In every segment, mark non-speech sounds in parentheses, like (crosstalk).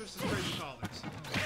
versus Crazycolorz.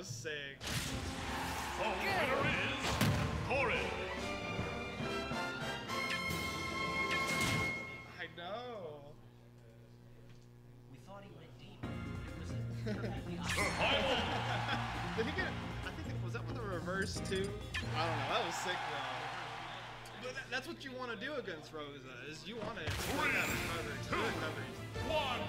was. The oh, winner is Corrin. I know. We thought he went deep. It was. (laughs) Did he get? I think it was that with a reverse too. I don't know. That was sick though. But that's what you want to do against Rosa. Is you want to two, coverage. One.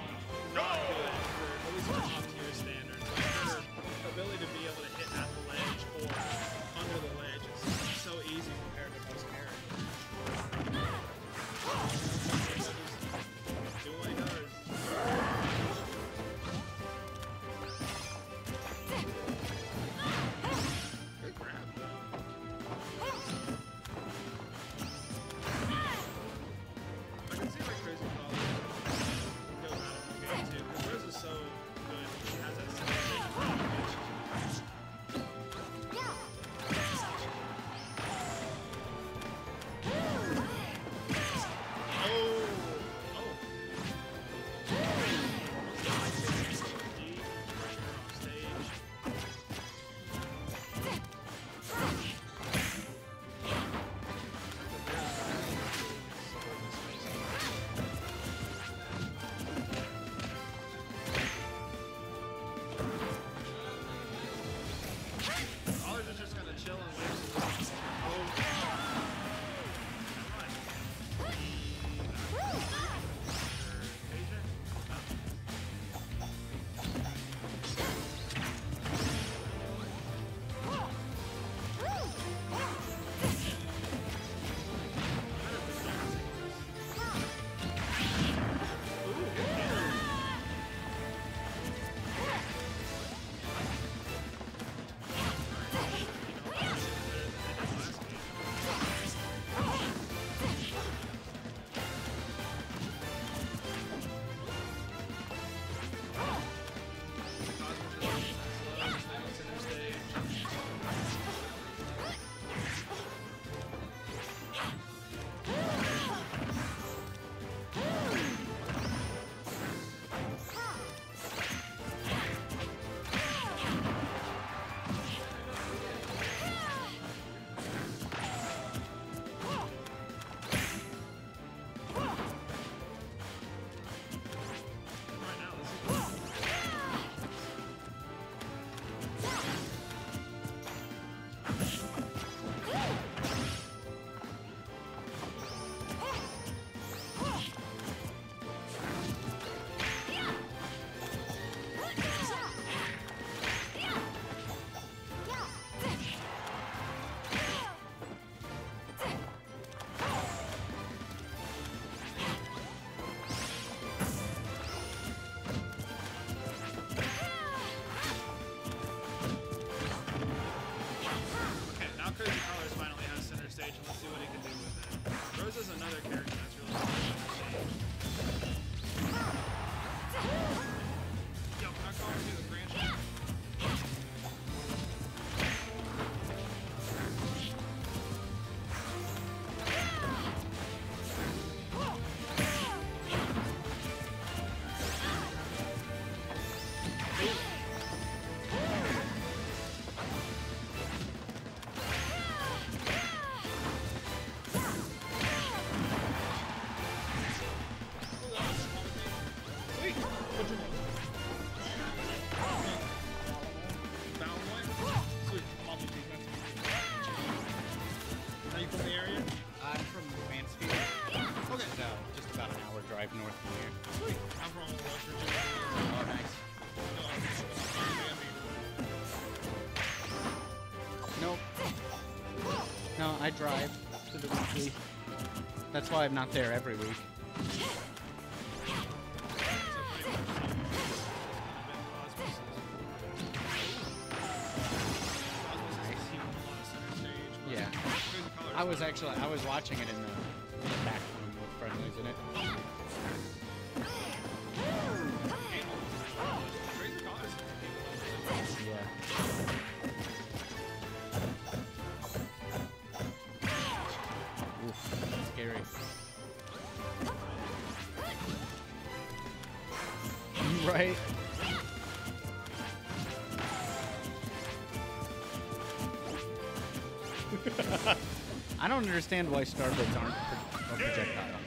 drive north from here. Nope. No, I drive to the weekly. That's why I'm not there every week. Nice. Yeah. I was actually I was watching it in the, in the back. (laughs) right. (laughs) I don't understand why starboats aren't pro- a projectile.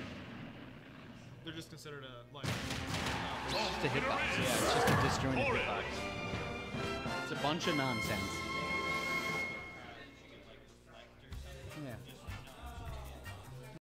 They're just considered a like. It's just a oh, hitbox. Yeah, it's just a disjointed hitbox. It's a bunch of nonsense.